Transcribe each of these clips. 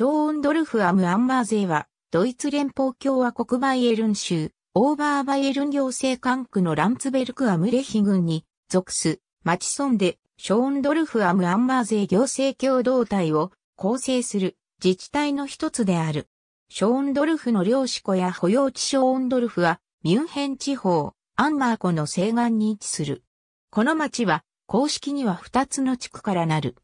ショーンドルフ・アム・アンマーゼは、ドイツ連邦共和国バイエルン州、オーバーバイエルン行政管区のランツベルク・アムレヒ郡に属す、町村で、ショーンドルフ・アム・アンマーゼ行政共同体を構成する自治体の一つである。ショーンドルフの領主湖や保養地ショーンドルフは、ミュンヘン地方、アンマー湖の西岸に位置する。この町は、公式には2つの地区からなる。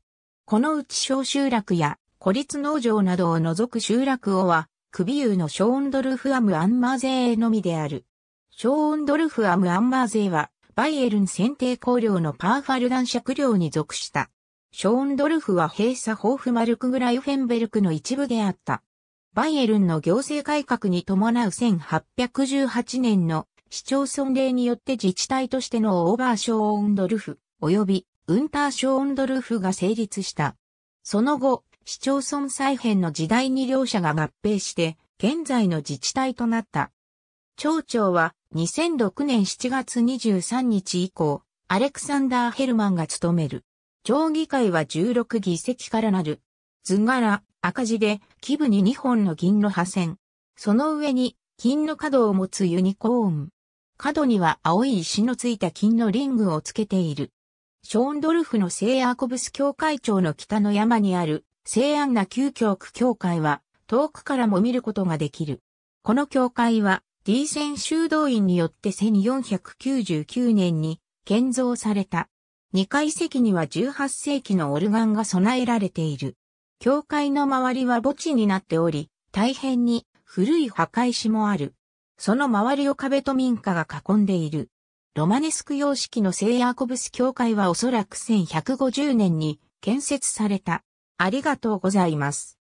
このうち小集落や孤立農場などを除く集落をは、首有のショーンドルフアムアンマーゼーのみである。ショーンドルフアムアンマーゼーは、バイエルン選定工領のパーファルダン爵領に属した。ショーンドルフは閉鎖ホーフマルクグライフェンベルクの一部であった。バイエルンの行政改革に伴う1818年の市町村令によって自治体としてのオーバーショーンドルフ及びウンターショーンドルフが成立した。その後、市町村再編の時代に両者が合併して、現在の自治体となった。町長は2006年7月23日以降、アレクサンダー・ヘルマンが務める。町議会は16議席からなる。図柄、赤字で、基部に2本の銀の破線。その上に、金の角を持つユニコーン。角には青い石のついた金のリングをつけている。ショーンドルフの聖アーコブス教会町の北の山にある聖アンナ旧教区教会は遠くからも見ることができる。この教会は D 戦修道院によって1499年に建造された。2階席には18世紀のオルガンが備えられている。教会の周りは墓地になっており、大変に古い墓石もある。その周りを壁と民家が囲んでいる。ロマネスク様式の聖ヤーコブス教会はおそらく1150年に建設された。ありがとうございます。